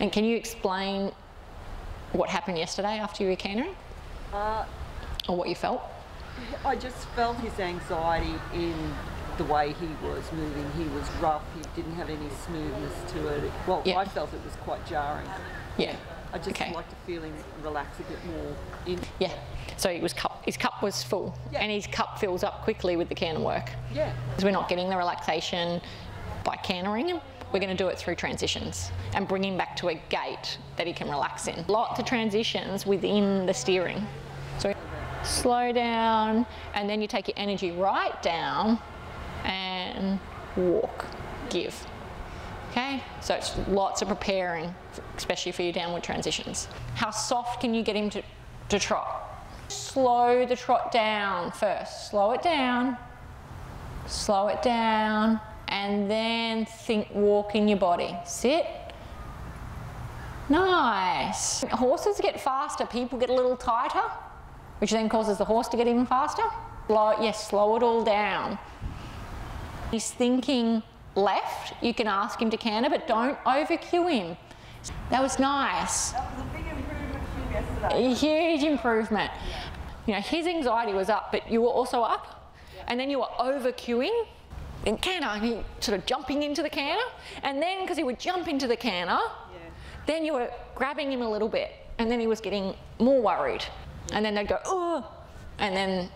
And can you explain what happened yesterday after you were cantering? Uh, or what you felt? I just felt his anxiety in the way he was moving. He was rough. He didn't have any smoothness to it. Well, Yeah. I felt it was quite jarring. Yeah. I just Okay. like to feel him relax a bit more. In, Yeah. So it was cup, his cup was full, Yeah. and his cup fills up quickly with the canter work. yeah. Because we're not getting the relaxation by cantering him. We're going to do it through transitions and bring him back to a gait that he can relax in. Lots of transitions within the steering. So slow down, and then you take your energy right down and walk, give. Okay, so it's lots of preparing, especially for your downward transitions. How soft can you get him to, to trot? Slow the trot down first. Slow it down, slow it down, and then think walk in your body. Sit. Nice. Horses get faster, people get a little tighter, which then causes the horse to get even faster. Slow, yes, slow it all down. He's thinking left, you can ask him to canter, but don't over cue him. That was nice. That was a big improvement from yesterday. A huge improvement. You know, his anxiety was up, but you were also up, and then you were over cueing. In canter, he sort of jumping into the canter, and then because he would jump into the canter, then you were grabbing him a little bit, and then he was getting more worried, and then they'd go, oh, and then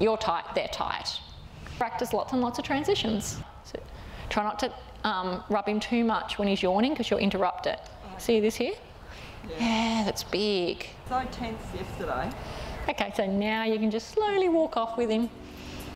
you're tight, they're tight. Practice lots and lots of transitions. So try not to um, rub him too much when he's yawning because you'll interrupt it. See this here? Yeah, that's big. So tense yesterday. Okay, so now you can just slowly walk off with him.